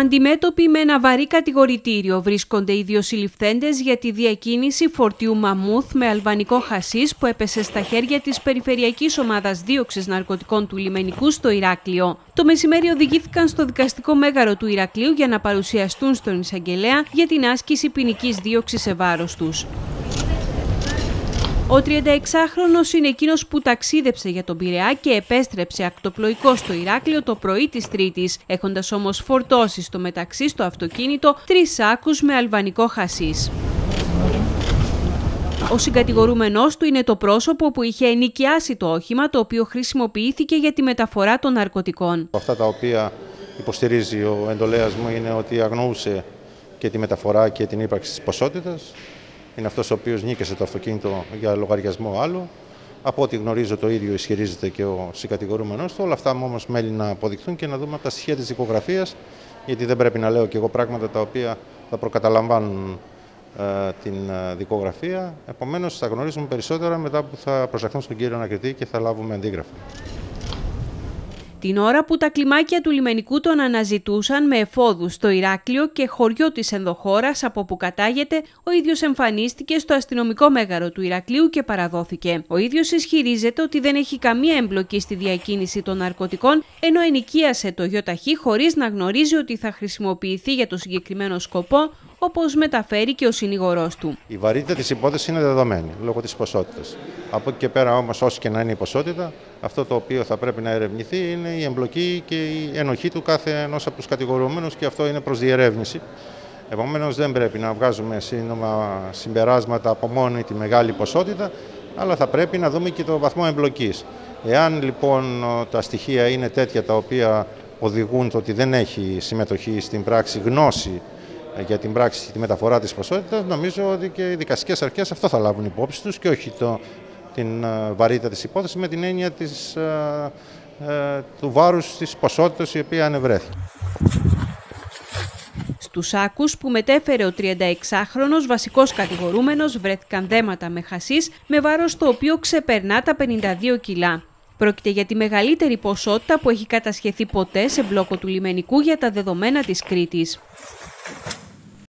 Αντιμέτωποι με ένα βαρύ κατηγορητήριο βρίσκονται οι δύο συλληφθέντες για τη διακίνηση φορτίου μαμούθ με αλβανικό χασίς που έπεσε στα χέρια της Περιφερειακής Ομάδας Δίωξης Ναρκωτικών του Λιμενικού στο Ηράκλειο. Το μεσημέρι οδηγήθηκαν στο δικαστικό μέγαρο του Ηρακλείου για να παρουσιαστούν στον εισαγγελέα για την άσκηση ποινικής δίωξης σε βάρος τους. Ο 36χρονος είναι εκείνος που ταξίδεψε για τον Πειραιά και επέστρεψε ακτοπλοϊκό στο Ηράκλειο το πρωί της Τρίτης, έχοντας όμως φορτώσει στο μεταξύ στο αυτοκίνητο τρεις σάκους με αλβανικό χασίς. Ο συγκατηγορούμενός του είναι το πρόσωπο που είχε ενοικιάσει το όχημα, το οποίο χρησιμοποιήθηκε για τη μεταφορά των ναρκωτικών. Αυτά τα οποία υποστηρίζει ο εντολέας μου είναι ότι αγνοούσε και τη μεταφορά και την ύπαρξη της ποσότητας είναι αυτός ο οποίος νίκησε το αυτοκίνητο για λογαριασμό άλλου. Από ό,τι γνωρίζω το ίδιο ισχυρίζεται και ο συγκατηγορούμενος του. Όλα αυτά όμως μέλη να αποδειχθούν και να δούμε από τα στοιχεία της δικογραφίας, γιατί δεν πρέπει να λέω και εγώ πράγματα τα οποία θα προκαταλαμβάνουν ε, την ε, δικογραφία. Επομένως θα γνωρίζουμε περισσότερα μετά που θα προσαχθούν στον κύριο ανακριτή και θα λάβουμε αντίγραφα. Την ώρα που τα κλιμάκια του λιμενικού τον αναζητούσαν με εφόδους στο Ηράκλειο και χωριό της ενδοχώρας από που κατάγεται, ο ίδιος εμφανίστηκε στο αστυνομικό μέγαρο του Ηρακλείου και παραδόθηκε. Ο ίδιος ισχυρίζεται ότι δεν έχει καμία εμπλοκή στη διακίνηση των ναρκωτικών, ενώ ενοικίασε το ΙΟΤΑΧΗ χωρίς να γνωρίζει ότι θα χρησιμοποιηθεί για το συγκεκριμένο σκοπό, όπως μεταφέρει και ο συνηγορός του. Η βαρύτητα της υπόθεσης είναι δεδομένη λόγω της ποσότητας. Από εκεί και πέρα όμως, όσο και να είναι η ποσότητα, αυτό το οποίο θα πρέπει να ερευνηθεί είναι η εμπλοκή και η ενοχή του κάθε ενός από τους κατηγορούμενους και αυτό είναι προς διερεύνηση. Επομένως, δεν πρέπει να βγάζουμε σύνομα συμπεράσματα από μόνη τη μεγάλη ποσότητα, αλλά θα πρέπει να δούμε και το βαθμό εμπλοκής. Εάν λοιπόν τα στοιχεία είναι τέτοια τα οποία οδηγούν το ότι δεν έχει συμμετοχή στην πράξη γνώση ε, για την πράξη, τη μεταφορά της ποσότητας, νομίζω ότι και οι δικαστικές αρχές αυτό θα λάβουν υπόψη τους και όχι το, την ε, βαρύτητα της υπόθεσης με την έννοια της, ε, του βάρους της ποσότητας η οποία ανεβρέθηκε. Στους σάκους που μετέφερε ο 36χρονος βασικός κατηγορούμενος βρέθηκαν δέματα με χασίς με βάρος το οποίο ξεπερνά τα 52 κιλά. Πρόκειται για τη μεγαλύτερη ποσότητα που έχει κατασχεθεί ποτέ σε μπλόκο του λιμενικού για τα δεδομένα της Κρήτης.